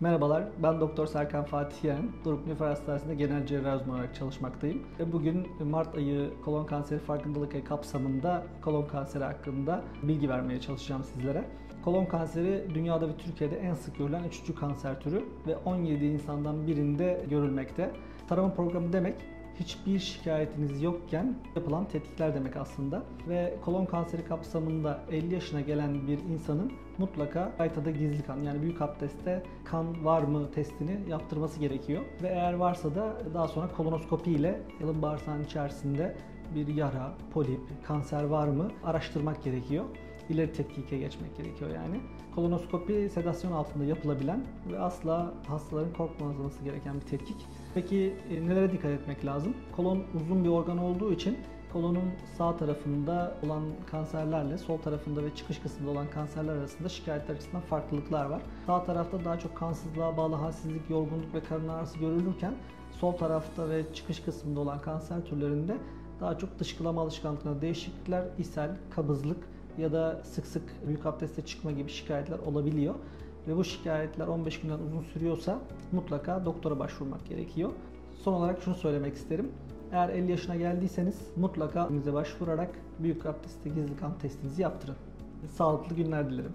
Merhabalar, ben Doktor Serkan Fatih Yen. Doruk Nüfer Hastanesi'nde genel cerrahi uzmanı olarak çalışmaktayım. Ve Bugün Mart ayı kolon kanseri farkındalık ayı kapsamında kolon kanseri hakkında bilgi vermeye çalışacağım sizlere. Kolon kanseri dünyada ve Türkiye'de en sık görülen üçüncü kanser türü ve 17 insandan birinde görülmekte. Tarama programı demek hiçbir şikayetiniz yokken yapılan tetkikler demek aslında. Ve kolon kanseri kapsamında 50 yaşına gelen bir insanın mutlaka gaytada gizli kan yani büyük abdestte kan var mı testini yaptırması gerekiyor. Ve eğer varsa da daha sonra kolonoskopi ile yalın bağırsağın içerisinde bir yara, polip, kanser var mı araştırmak gerekiyor ileri tetkike geçmek gerekiyor yani. Kolonoskopi sedasyon altında yapılabilen ve asla hastaların korkmaması gereken bir tetkik. Peki e, nelere dikkat etmek lazım? Kolon uzun bir organ olduğu için kolonun sağ tarafında olan kanserlerle sol tarafında ve çıkış kısmında olan kanserler arasında şikayetler açısından farklılıklar var. Sağ tarafta daha çok kansızlığa bağlı halsizlik, yorgunluk ve karın ağrısı görülürken sol tarafta ve çıkış kısmında olan kanser türlerinde daha çok dışkılama alışkanlıklarında değişiklikler, ishal, kabızlık, ya da sık sık büyük abdeste çıkma gibi şikayetler olabiliyor. Ve bu şikayetler 15 günden uzun sürüyorsa mutlaka doktora başvurmak gerekiyor. Son olarak şunu söylemek isterim. Eğer 50 yaşına geldiyseniz mutlaka bize başvurarak büyük abdestte gizli kan testinizi yaptırın. Sağlıklı günler dilerim.